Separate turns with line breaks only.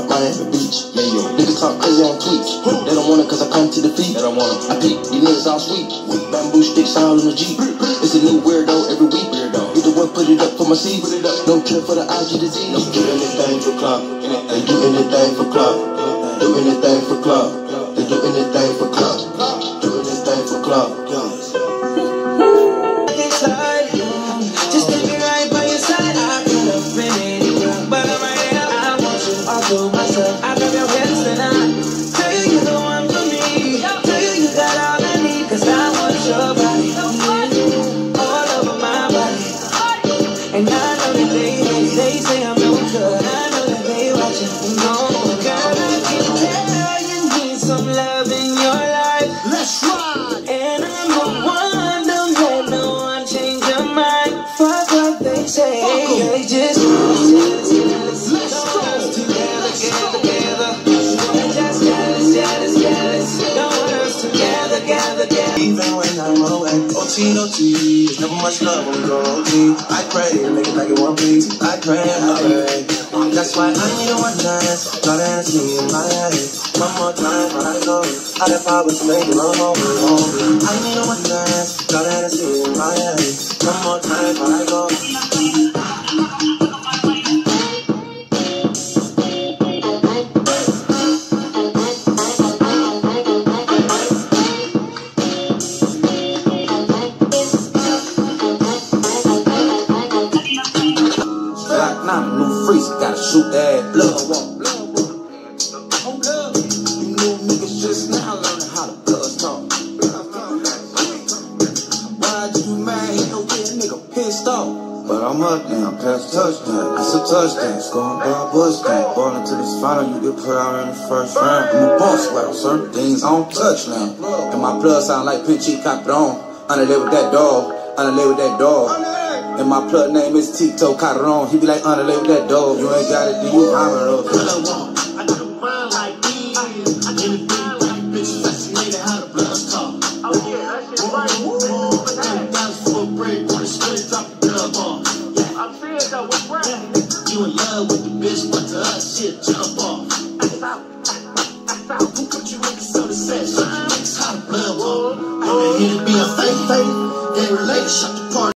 right at the beach. Yeah, yo. Niggas talk crazy on tweets. They don't want it cause I come to the feet. They don't want it. I peek, these niggas all sweet. With bamboo sticks all in the Jeep. It's a new weirdo every week. Weirdo. Get the one, put it up for my seed. Put it up. No care for the IG disease. No do anything for club. Do anything for club. Do anything for club.
Myself. I grab your hands and I tell you you're the one for me. Tell you you got all I need, 'cause I want your body all over my body. And I know that they they say I'm no good. I know that they watching.
Even when I'm away, OT, no T, there's never much love when we go OT. I pray, make it like it one piece. I pray, I pray. That's why I need one dance, got to see in my head. One more time, I go. I have power to make it home. I need a one
Glock 9, new freezer, gotta shoot that blood walk.
Hold up. You new niggas just now learning how to blood talk. Why'd you mad? He don't get a nigga pissed off.
But I'm up now, past touchdown. It's a touchdown. Scoring by bush down. Ballin' to this final, you get put out in the first round. I'm a boss, well, certain things on touchdown. And my blood sound like Pinchy Capron. Underlay with that dog. Underlay with that dog. And my plug name is Tito Calderon. He be like, underlay with that dog. You ain't got it, do you? I'm in
love. I got a mind like these. I get it big, like bitches fascinated how the bloods talk. Oh, I'm serious, though, what's right? You in love with the bitch, but to us, shit, jump off. Who put you in the soda set? How the blood walk. I'm be a fake, fake. They